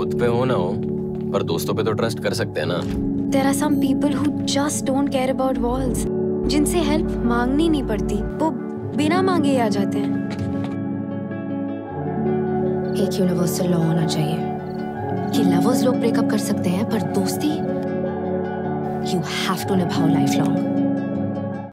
खुद पे हो ना हो, पर दोस्तों पे तो ट्रस्ट कर सकते हैं ना। There are some people who just don't care about walls जिनसे हेल्प मांगनी नहीं पड़ती, वो बिना मांगे ही आ जाते हैं। एक यूनिवर्सल लॉ होना चाहिए, कि लवर्स लोग ब्रेकअप कर सकते हैं, पर दोस्ती you have to live how life long